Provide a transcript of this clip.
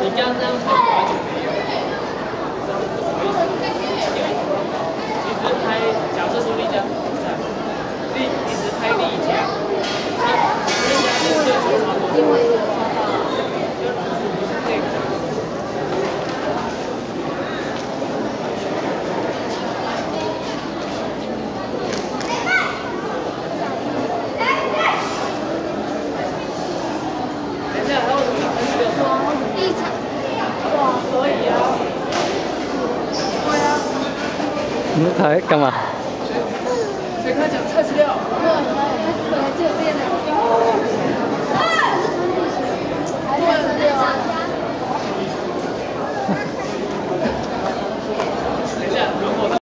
你家长拍就没有，这样是什么意思？因为其实拍假设说你讲。你来干嘛？水开奖测试料。